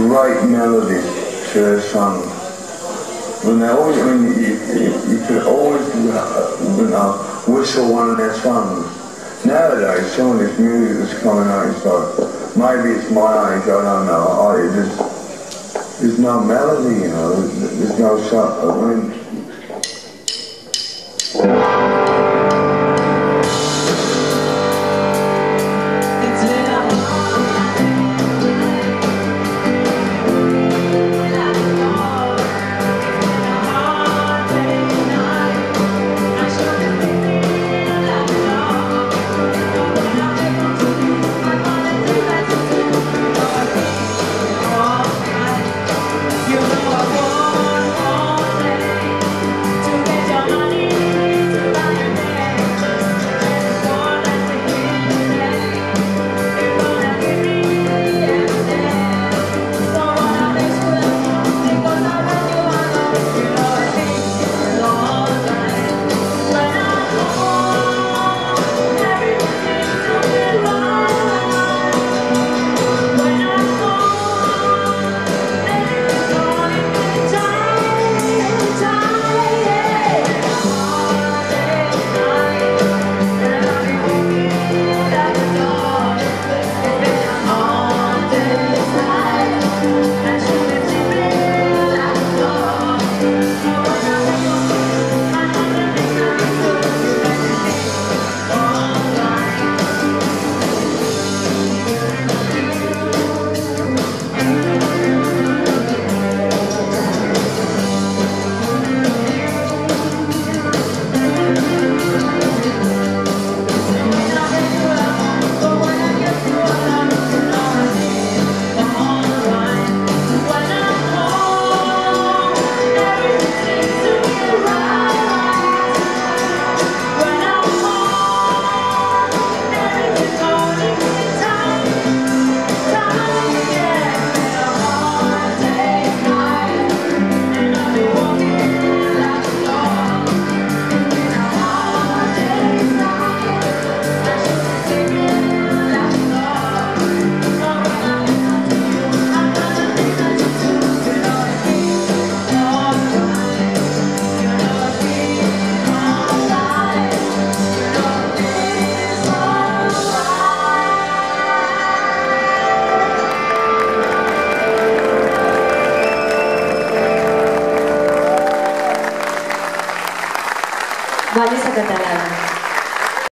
right melody to a song. When they always, I mean, you, you, you could always, uh, you know, whistle one of their songs. Nowadays, some of this music that's coming out, it's like, maybe it's my age, I don't know. I, there's, there's no melody, you know. There's no song. I mean, Valeu, secretária.